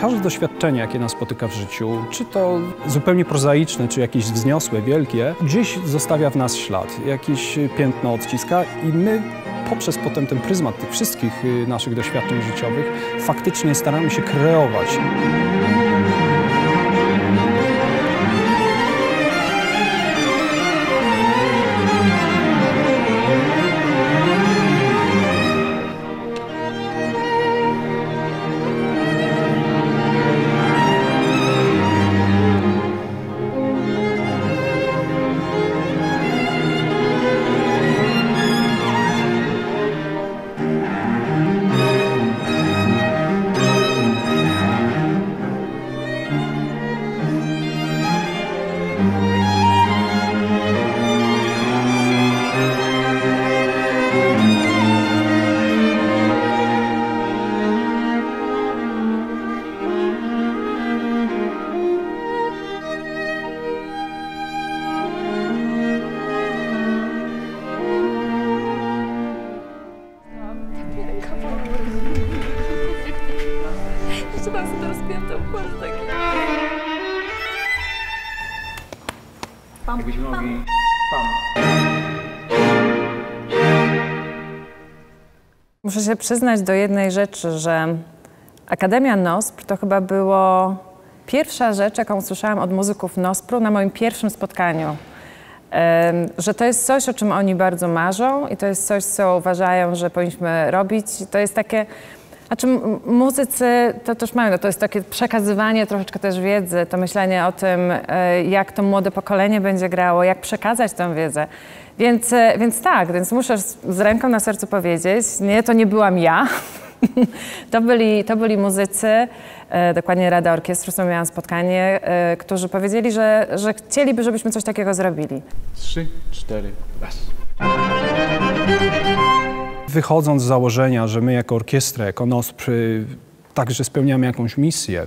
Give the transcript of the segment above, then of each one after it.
każde doświadczenie, jakie nas spotyka w życiu, czy to zupełnie prozaiczne, czy jakieś wzniosłe, wielkie, gdzieś zostawia w nas ślad, jakieś piętno odciska i my poprzez potem ten pryzmat tych wszystkich y, naszych doświadczeń życiowych faktycznie staramy się kreować. Muszę się przyznać do jednej rzeczy, że Akademia NOSPR to chyba było pierwsza rzecz, jaką usłyszałam od muzyków NOSPR-u na moim pierwszym spotkaniu. Że to jest coś, o czym oni bardzo marzą i to jest coś, co uważają, że powinniśmy robić. To jest takie, znaczy muzycy to też mają, no to jest takie przekazywanie troszeczkę też wiedzy, to myślenie o tym, e, jak to młode pokolenie będzie grało, jak przekazać tę wiedzę. Więc, e, więc tak, więc muszę z z ręką na sercu powiedzieć, nie, to nie byłam ja. To byli, to byli muzycy, e, dokładnie Rada Orkiestru, z którą miałam spotkanie, którzy powiedzieli, że, że chcieliby, żebyśmy coś takiego zrobili. Trzy, cztery, raz. Wychodząc z założenia, że my jako orkiestra, jako NOSPR y, także spełniamy jakąś misję,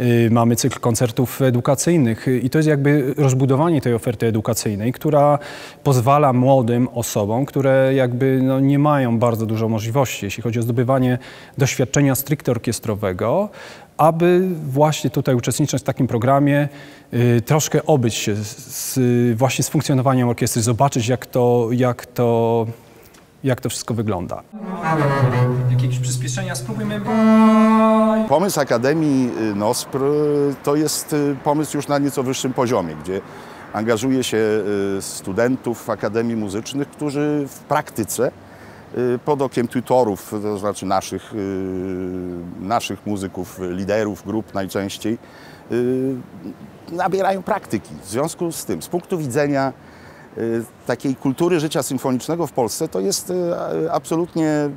y, mamy cykl koncertów edukacyjnych y, i to jest jakby rozbudowanie tej oferty edukacyjnej, która pozwala młodym osobom, które jakby no, nie mają bardzo dużo możliwości, jeśli chodzi o zdobywanie doświadczenia stricte orkiestrowego, aby właśnie tutaj uczestnicząc w takim programie, y, troszkę obyć się z, z, właśnie z funkcjonowaniem orkiestry, zobaczyć jak to, jak to jak to wszystko wygląda. Jakieś przyspieszenia spróbujmy. Pomysł Akademii y, NOSPR y, to jest y, pomysł już na nieco wyższym poziomie, gdzie angażuje się studentów Akademii Muzycznych, którzy w praktyce pod okiem tutorów, to znaczy naszych, naszych muzyków, liderów grup najczęściej, nabierają praktyki. W związku z tym, z punktu widzenia takiej kultury życia symfonicznego w Polsce, to jest y, absolutnie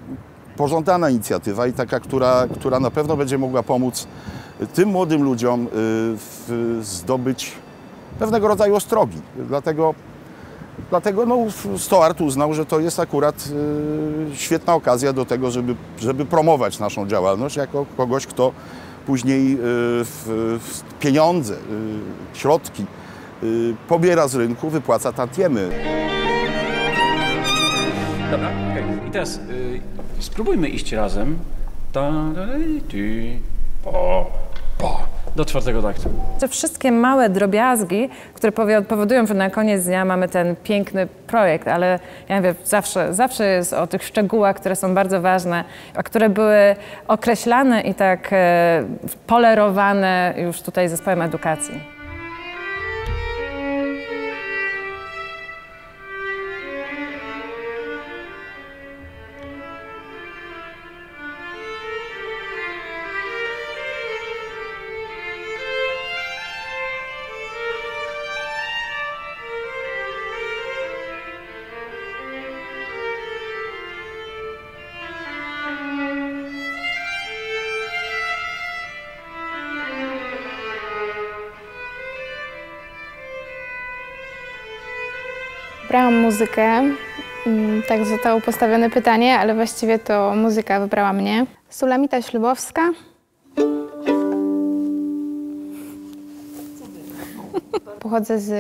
pożądana inicjatywa i taka, która, która na pewno będzie mogła pomóc tym młodym ludziom y, zdobyć pewnego rodzaju ostrogi. Dlatego, dlatego no, Stoart uznał, że to jest akurat y, świetna okazja do tego, żeby, żeby promować naszą działalność jako kogoś, kto później y, pieniądze, y, środki y, pobiera z rynku, wypłaca tantiemy. Dobra, okej. I teraz y, spróbujmy iść razem. Ta, da, da, ty, po, po, do czwartego taktu. Te wszystkie małe drobiazgi, które powodują, że na koniec dnia mamy ten piękny projekt, ale ja mówię, zawsze, zawsze jest o tych szczegółach, które są bardzo ważne, a które były określane i tak e, polerowane już tutaj zespołem edukacji. Muzykę. Mm, Tak zostało postawione pytanie, ale właściwie to muzyka wybrała mnie. Sulamita Ślubowska. Pochodzę z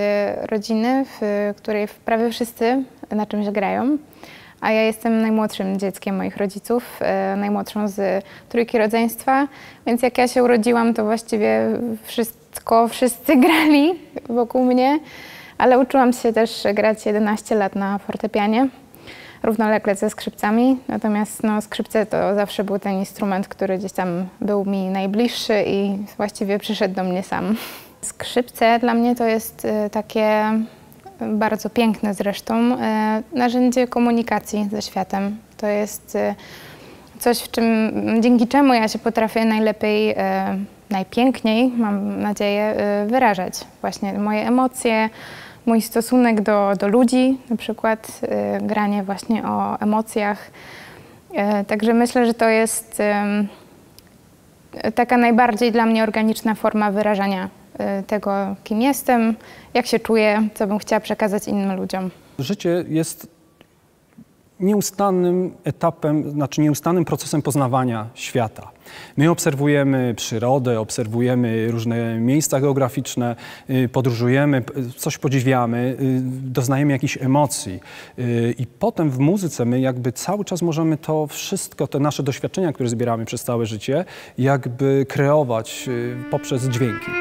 rodziny, w której prawie wszyscy na czymś grają. a ja jestem najmłodszym dzieckiem moich rodziców, e, najmłodszą z trójki rodzeństwa, więc jak ja się urodziłam, to właściwie wszystko, wszyscy grali wokół mnie, ale uczyłam się też grać 11 lat na fortepianie, równolegle ze skrzypcami, natomiast no, skrzypce to zawsze był ten instrument, który gdzieś tam był mi najbliższy i właściwie przyszedł do mnie sam. Skrzypce dla mnie to jest e, takie bardzo piękne zresztą, e, narzędzie komunikacji ze światem. To jest e, coś, w czym, dzięki czemu ja się potrafię najlepiej, najpiękniej, mam nadzieję, wyrażać. Właśnie moje emocje, mój stosunek do, do ludzi, na przykład granie właśnie o emocjach. Także myślę, że to jest taka najbardziej dla mnie organiczna forma wyrażania Y, tego, kim jestem, jak się czuję, co bym chciała przekazać innym ludziom. Życie jest nieustannym etapem, znaczy nieustannym procesem poznawania świata. My obserwujemy przyrodę, obserwujemy różne miejsca geograficzne, y, podróżujemy, coś podziwiamy, y, doznajemy jakichś emocji. I potem w muzyce my jakby cały czas możemy to wszystko, te nasze doświadczenia, które zbieramy przez całe życie, jakby kreować poprzez dźwięki.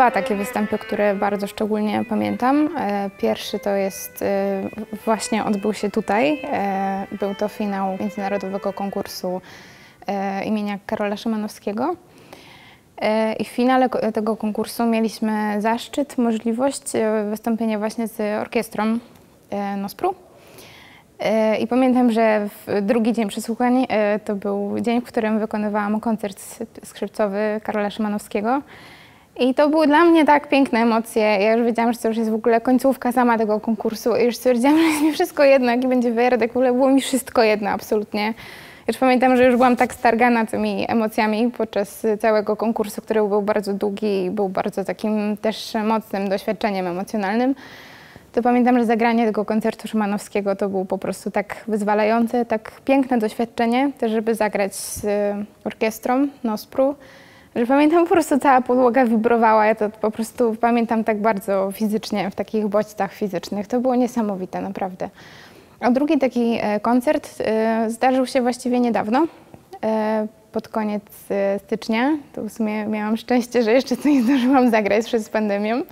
Dwa takie występy, które bardzo szczególnie pamiętam. E, pierwszy to jest, e, właśnie odbył się tutaj. E, był to finał międzynarodowego konkursu imienia Karola Szymanowskiego. I w finale tego konkursu mieliśmy zaszczyt, możliwość wystąpienia właśnie z orkiestrą Nospru. I pamiętam, że w drugi dzień przesłuchań to był dzień, w którym wykonywałam koncert skrzypcowy Karola Szymanowskiego. I to były dla mnie tak piękne emocje. Ja już wiedziałam, że to już jest w ogóle końcówka sama tego konkursu i już stwierdziłam, że jest mi wszystko jedno, jaki będzie wyjardek. W ogóle było mi wszystko jedno, absolutnie. Już pamiętam, że już byłam tak stargana tymi emocjami podczas całego konkursu, który był bardzo długi i był bardzo takim też mocnym doświadczeniem emocjonalnym. To pamiętam, że zagranie tego koncertu Szymanowskiego to było po prostu tak wyzwalające, tak piękne doświadczenie, też żeby zagrać z orkiestrą Nospru że pamiętam po prostu cała podłoga wibrowała, ja to po prostu pamiętam tak bardzo fizycznie, w takich bodźcach fizycznych. To było niesamowite, naprawdę. A drugi taki e, koncert e, zdarzył się właściwie niedawno, e, pod koniec stycznia. To w sumie miałam szczęście, że jeszcze coś zdążyłam zagrać przez pandemię.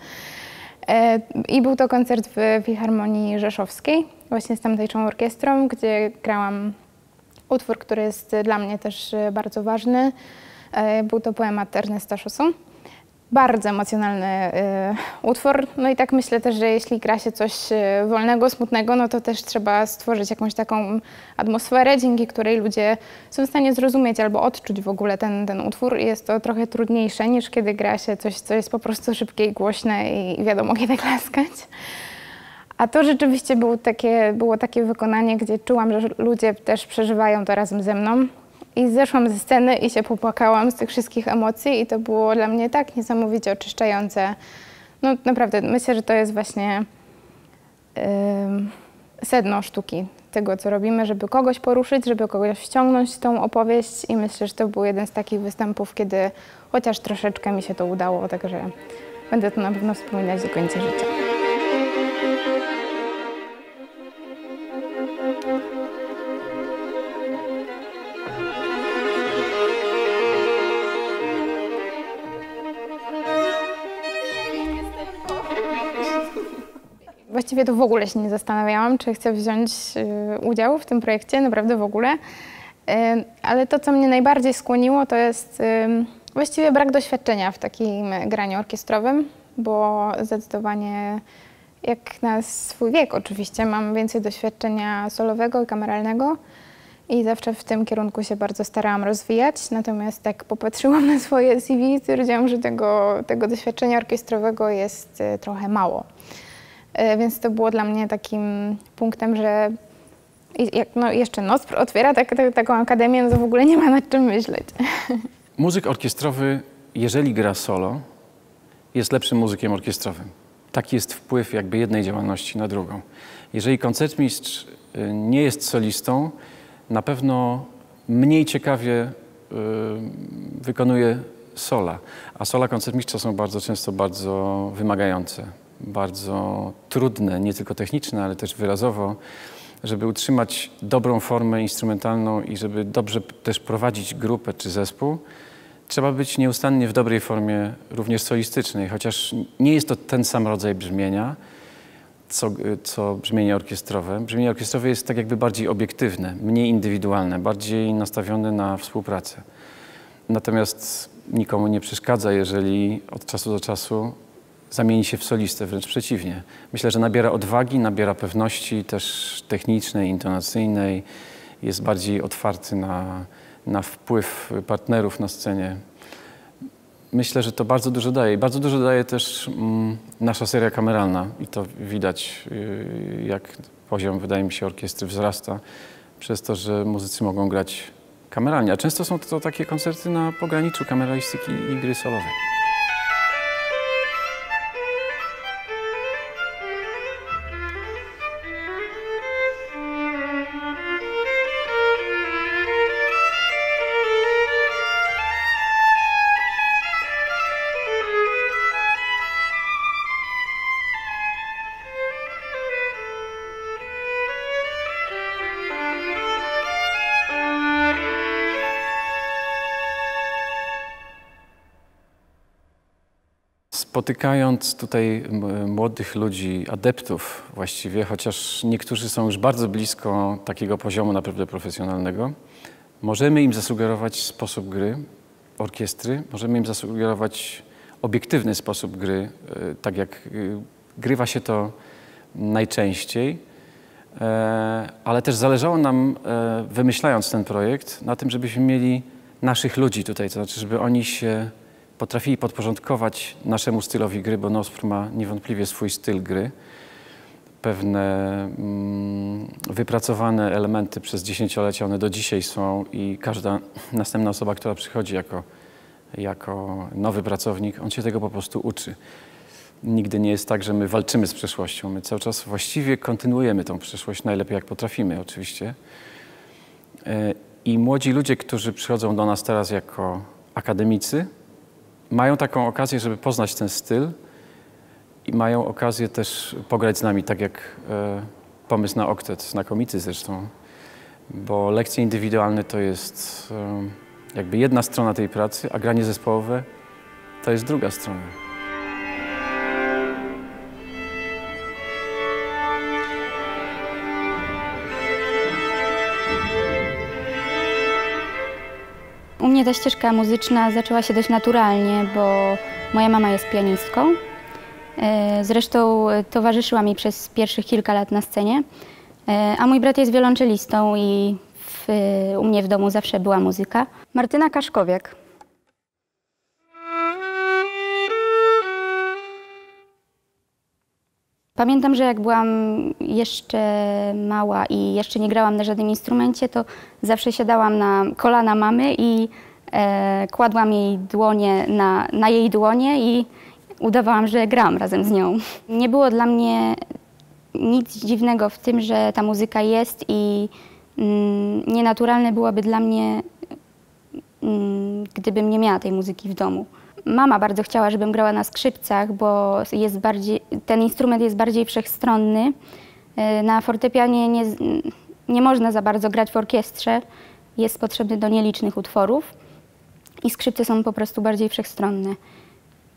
I był to koncert w Filharmonii Rzeszowskiej, właśnie z tamtejszą orkiestrą, gdzie grałam utwór, który jest dla mnie też bardzo ważny. E, był to poemat Ernesta Chausson. Bardzo emocjonalny e, utwór. No i tak myślę też, że jeśli gra się coś e, wolnego, smutnego, no to też trzeba stworzyć jakąś taką atmosferę, dzięki której ludzie są w stanie zrozumieć albo odczuć w ogóle ten, ten utwór. Jest to trochę trudniejsze niż kiedy gra się coś, co jest po prostu szybkie i głośne i wiadomo kiedy klaskać. A to rzeczywiście było takie, było takie wykonanie, gdzie czułam, że ludzie też przeżywają to razem ze mną. I zeszłam ze sceny i się popłakałam z tych wszystkich emocji i to było dla mnie tak niesamowicie oczyszczające. No naprawdę, myślę, że to jest właśnie yy, sedno sztuki tego, co robimy, żeby kogoś poruszyć, żeby kogoś wciągnąć w tą opowieść i myślę, że to był jeden z takich występów, kiedy chociaż troszeczkę mi się to udało, także będę to na pewno wspominać do końca życia. Właściwie to w ogóle się nie zastanawiałam, czy chcę wziąć y, udział w tym projekcie, naprawdę w ogóle. Y, ale to, co mnie najbardziej skłoniło, to jest y, właściwie brak doświadczenia w takim graniu orkiestrowym, bo zdecydowanie jak na swój wiek oczywiście mam więcej doświadczenia solowego i kameralnego i zawsze w tym kierunku się bardzo starałam rozwijać. Natomiast jak popatrzyłam na swoje CV, stwierdziłam, że tego, tego doświadczenia orkiestrowego jest trochę mało. E, więc to było dla mnie takim punktem, że jak no, jeszcze NOSPR otwiera tak, tak, taką akademię, no to w ogóle nie ma nad czym myśleć. Muzyk orkiestrowy, jeżeli gra solo, jest lepszym muzykiem orkiestrowym. Taki jest wpływ jakby jednej działalności na drugą. Jeżeli koncertmistrz y, nie jest solistą, na pewno mniej ciekawie y, wykonuje sola. A sola koncertmistrza są bardzo często bardzo wymagające, bardzo trudne, nie tylko techniczne, ale też wyrazowo, żeby utrzymać dobrą formę instrumentalną i żeby dobrze też prowadzić grupę czy zespół. Trzeba być nieustannie w dobrej formie, również solistycznej, chociaż nie jest to ten sam rodzaj brzmienia, co, co brzmienie orkiestrowe. Brzmienie orkiestrowe jest tak jakby bardziej obiektywne, mniej indywidualne, bardziej nastawione na współpracę. Natomiast nikomu nie przeszkadza, jeżeli od czasu do czasu zamieni się w solistę, wręcz przeciwnie. Myślę, że nabiera odwagi, nabiera pewności też technicznej, intonacyjnej, jest bardziej otwarty na, na wpływ partnerów na scenie. Myślę, że to bardzo dużo daje. Bardzo dużo daje też mm, nasza seria kameralna i to widać, yy, jak poziom, wydaje mi się, orkiestry wzrasta przez to, że muzycy mogą grać kameralnie. A często są to takie koncerty na pograniczu kameralistyki i gry solowej. Spotykając tutaj młodych ludzi, adeptów właściwie, chociaż niektórzy są już bardzo blisko takiego poziomu naprawdę profesjonalnego, możemy im zasugerować sposób gry orkiestry, możemy im zasugerować obiektywny sposób gry, e, tak jak y, grywa się to najczęściej, E, ale też zależało nam, e, wymyślając ten projekt, na tym, żebyśmy mieli naszych ludzi tutaj, to znaczy, żeby oni się potrafili podporządkować naszemu stylowi gry, bo Nospr ma niewątpliwie swój styl gry. Pewne mm, wypracowane elementy przez dziesięciolecia, one do dzisiaj są i każda następna osoba, która przychodzi jako, jako nowy pracownik, on się tego po prostu uczy. Nigdy nie jest tak, że my walczymy z przeszłością. My cały czas właściwie kontynuujemy tą przeszłość najlepiej jak potrafimy oczywiście. E, I młodzi ludzie, którzy przychodzą do nas teraz jako akademicy, mają taką okazję, żeby poznać ten styl i mają okazję też pograć z nami, tak jak e, pomysł na oktet, znakomity zresztą, bo lekcje indywidualne to jest e, jakby jedna strona tej pracy, a granie zespołowe to jest druga strona. Mnie ta ścieżka muzyczna zaczęła się dość naturalnie, bo moja mama jest pianistką. E, Zresztą e, towarzyszyła mi przez pierwszych kilka lat na scenie, E, a mój brat jest wiolonczelistą i w, u mnie w domu zawsze była muzyka. Martyna Kaszkowiak. Pamiętam, że jak byłam jeszcze mała i jeszcze nie grałam na żadnym instrumencie, to zawsze siadałam na kolana mamy i e, kładłam jej dłonie na, na jej dłonie i udawałam, że gram razem z nią. Nie było dla mnie nic dziwnego w tym, że ta muzyka jest i mm, nienaturalne byłoby dla mnie, mm, gdybym nie miała tej muzyki w domu. Mama bardzo chciała, żebym grała na skrzypcach, bo jest bardziej, ten instrument jest bardziej wszechstronny. E, Na fortepianie nie, nie można za bardzo grać w orkiestrze, jest potrzebny do nielicznych utworów i skrzypce są po prostu bardziej wszechstronne.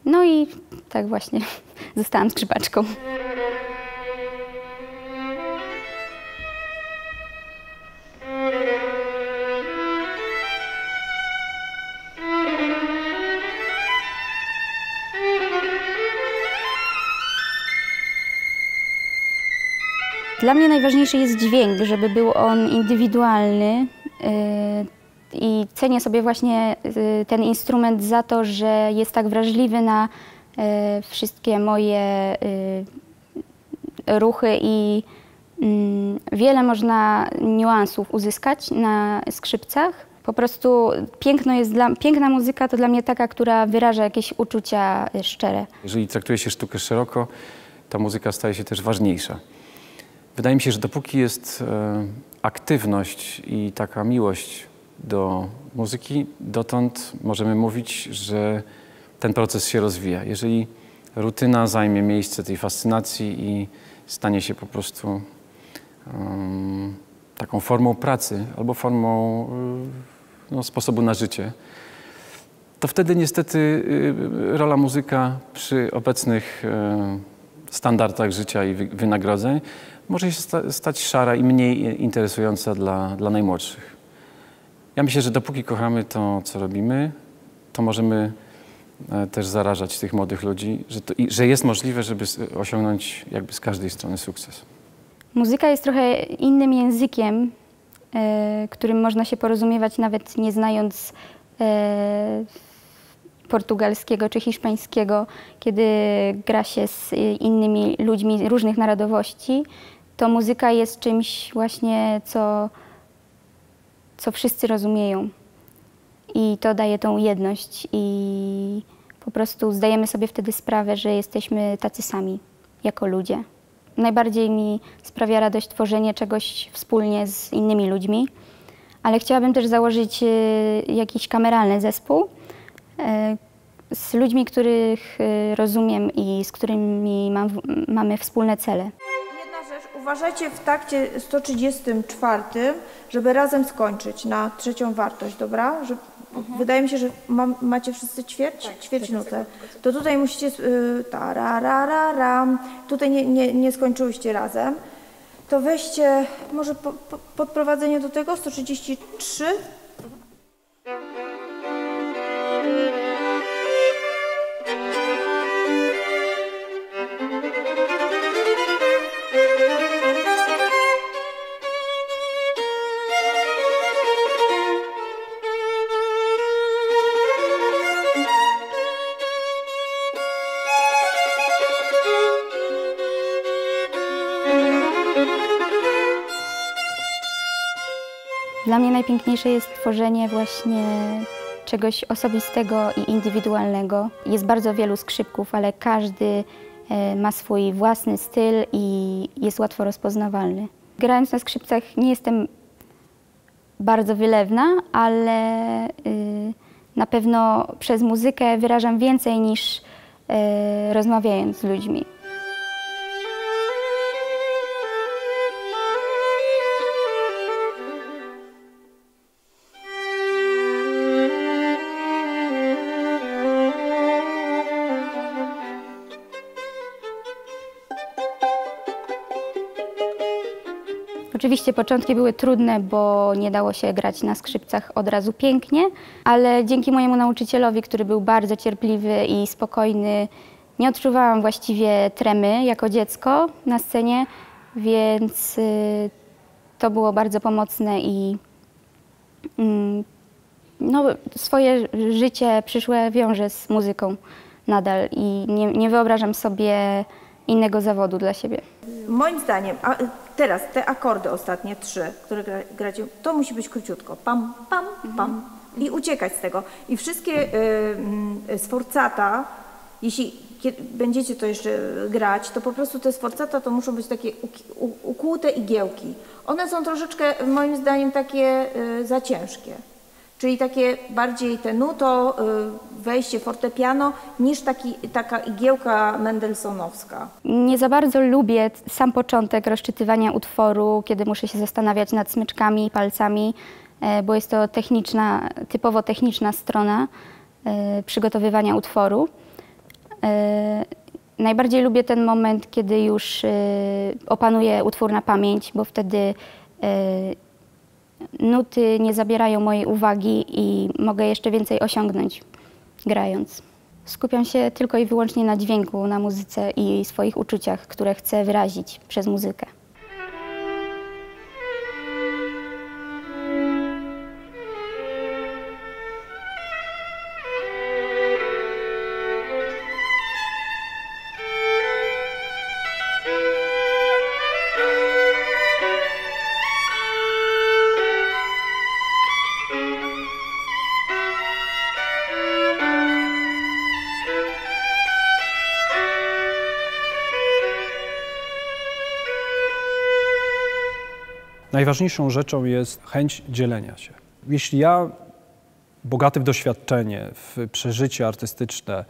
No i tak właśnie zostałam skrzypaczką. Dla mnie najważniejszy jest dźwięk, żeby był on indywidualny. yy, I cenię sobie właśnie yy, ten instrument za to, że jest tak wrażliwy na yy, wszystkie moje ruchy i Mm, Wiele można niuansów uzyskać na skrzypcach. Po prostu piękno jest dla, piękna muzyka to dla mnie taka, która wyraża jakieś uczucia y, szczere. Jeżeli traktuje się sztukę szeroko, ta muzyka staje się też ważniejsza. Wydaje mi się, że dopóki jest e, aktywność i taka miłość do muzyki, dotąd możemy mówić, że ten proces się rozwija. Jeżeli rutyna zajmie miejsce tej fascynacji i stanie się po prostu em, taką formą pracy albo formą y, no, sposobu na życie, to wtedy niestety y, rola muzyka przy obecnych standardach życia i wy- wynagrodzeń może się sta- stać szara i mniej interesująca dla, dla najmłodszych. Ja myślę, że dopóki kochamy to, co robimy, to możemy e, też zarażać tych młodych ludzi, że, to, że jest możliwe, żeby osiągnąć jakby z każdej strony sukces. Muzyka jest trochę innym językiem, e, którym można się porozumiewać nawet nie znając e, portugalskiego czy hiszpańskiego, kiedy gra się z innymi ludźmi różnych narodowości, to muzyka jest czymś właśnie, co, co wszyscy rozumieją. I to daje tą jedność i po prostu zdajemy sobie wtedy sprawę, że jesteśmy tacy sami jako ludzie. Najbardziej mi sprawia radość tworzenie czegoś wspólnie z innymi ludźmi, ale chciałabym też założyć e, jakiś kameralny zespół e, z ludźmi, których e, rozumiem i z którymi mam, mamy wspólne cele. Uważajcie w takcie 134, żeby razem skończyć na trzecią wartość, dobra? Że, Wydaje mi się, że mam, macie wszyscy ćwierć, ćwierć nutę. To tutaj musicie, y, tararararam, tutaj nie, nie, nie skończyłyście razem. To weźcie może po, po, podprowadzenie do tego 133. najpiękniejsze jest tworzenie właśnie czegoś osobistego i indywidualnego. Jest bardzo wielu skrzypków, ale każdy e, ma swój własny styl i jest łatwo rozpoznawalny. Grając na skrzypcach nie jestem bardzo wylewna, ale y, na pewno przez muzykę wyrażam więcej niż e, rozmawiając z ludźmi. Oczywiście początki były trudne, bo nie dało się grać na skrzypcach od razu pięknie, ale dzięki mojemu nauczycielowi, który był bardzo cierpliwy i spokojny, nie odczuwałam właściwie tremy jako dziecko na scenie, więc y, to było bardzo pomocne i mm, no, swoje życie przyszłe wiążę z muzyką nadal i nie, nie wyobrażam sobie innego zawodu dla siebie. Moim zdaniem, a teraz te akordy ostatnie trzy, które gra, gracie, to musi być króciutko. Pam, pam, pam. I uciekać z tego. I wszystkie y, sforcata, jeśli kie- będziecie to jeszcze grać, to po prostu te sforcata to muszą być takie ukłute igiełki. One są troszeczkę, moim zdaniem, takie y, za ciężkie. Czyli takie bardziej tenuto, y, wejście fortepiano, niż taki, taka igiełka mendelssohnowska. Nie za bardzo lubię sam początek rozczytywania utworu, kiedy muszę się zastanawiać nad smyczkami i palcami, e, bo jest to techniczna, typowo techniczna strona e, przygotowywania utworu. E, Najbardziej lubię ten moment, kiedy już opanuję utwór na pamięć, bo wtedy nuty nie zabierają mojej uwagi i mogę jeszcze więcej osiągnąć grając. Skupiam się tylko i wyłącznie na dźwięku, na muzyce i swoich uczuciach, które chcę wyrazić przez muzykę. Najważniejszą rzeczą jest chęć dzielenia się. Jeśli ja, bogaty w doświadczenie, w przeżycie artystyczne,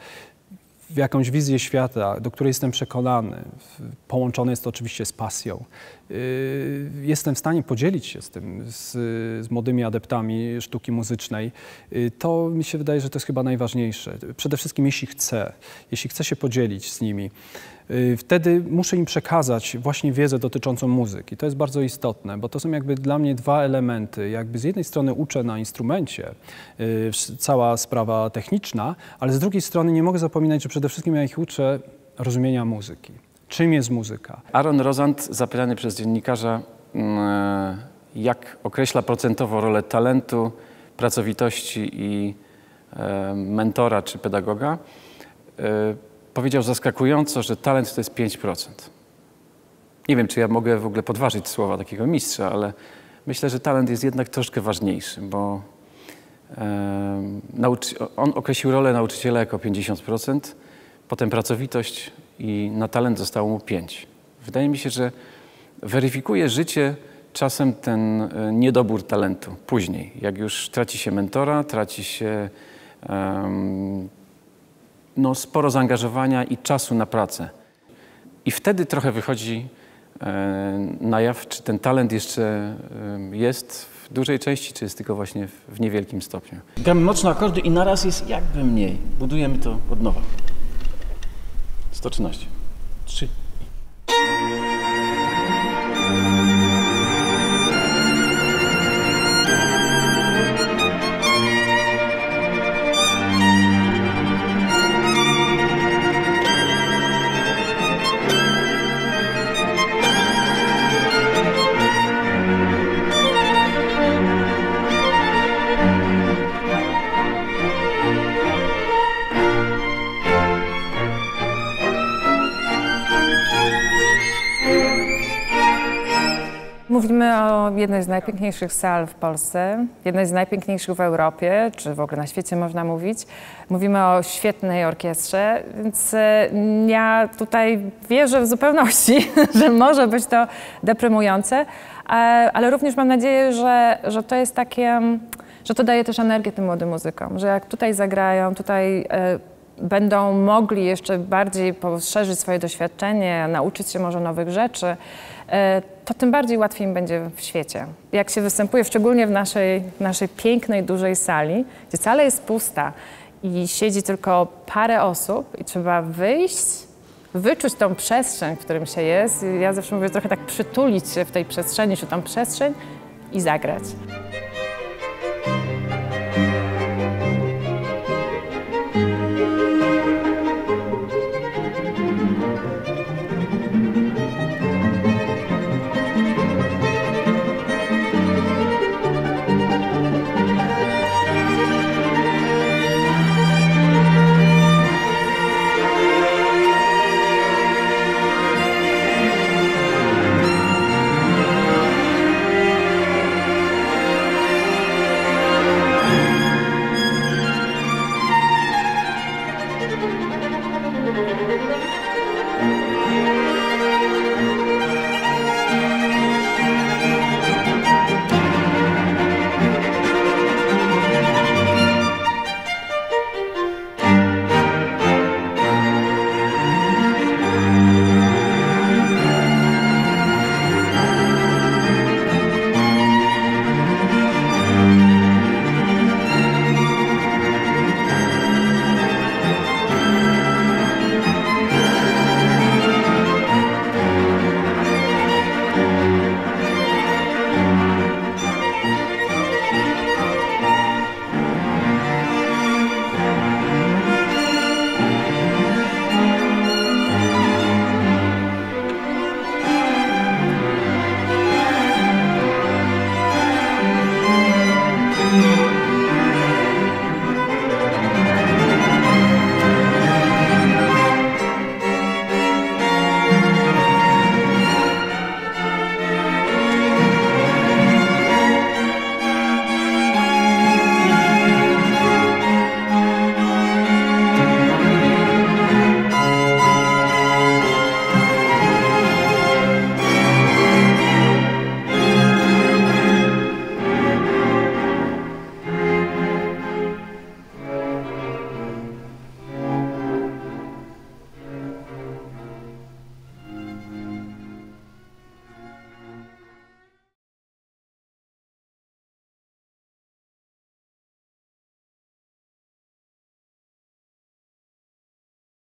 w jakąś wizję świata, do której jestem przekonany, połączone jest to oczywiście z pasją. Yy, jestem w stanie podzielić się z tym, z, z młodymi adeptami sztuki muzycznej. Yy, to mi się wydaje, że to jest chyba najważniejsze. Przede wszystkim jeśli chcę, jeśli chcę się podzielić z nimi, wtedy muszę im przekazać właśnie wiedzę dotyczącą muzyki. To jest bardzo istotne, bo to są jakby dla mnie dwa elementy. Jakby z jednej strony uczę na instrumencie, cała sprawa techniczna, ale z drugiej strony nie mogę zapominać, że przede wszystkim ja ich uczę rozumienia muzyki. Czym jest muzyka? Aaron Rozant, zapytany przez dziennikarza, mm, jak określa procentowo rolę talentu, pracowitości i e, mentora czy pedagoga, e, powiedział zaskakująco, że talent to jest 5%. Nie wiem, czy ja mogę w ogóle podważyć słowa takiego mistrza, ale myślę, że talent jest jednak troszkę ważniejszy, bo on określił rolę nauczyciela jako 50%, potem pracowitość i na talent zostało mu 5. Wydaje mi się, że weryfikuje życie czasem ten e, niedobór talentu później, jak już traci się mentora, traci się no, sporo zaangażowania i czasu na pracę. I wtedy trochę wychodzi e, na jaw, czy ten talent jeszcze e, jest w dużej części, czy jest tylko właśnie w, w niewielkim stopniu. Gramy mocno akordy i naraz jest jakby mniej. Budujemy to od nowa. 113. 3. Mówimy o jednej z najpiękniejszych sal w Polsce, jednej z najpiękniejszych w Europie, czy w ogóle na świecie można mówić. Mówimy o świetnej orkiestrze, więc e, ja tutaj wierzę w zupełności, że może być to deprymujące, e, ale również mam nadzieję, że, że to jest takie, że to daje też energię tym młodym muzykom, że jak tutaj zagrają, tutaj e, będą mogli jeszcze bardziej poszerzyć swoje doświadczenie, nauczyć się może nowych rzeczy, to tym bardziej łatwiej im będzie w świecie. Jak się występuje, szczególnie w naszej, naszej pięknej, dużej sali, gdzie sala jest pusta i siedzi tylko parę osób i trzeba wyjść, wyczuć tą przestrzeń, w którym się jest. Ja zawsze mówię trochę tak przytulić się w tej przestrzeni, czy tą przestrzeń i zagrać.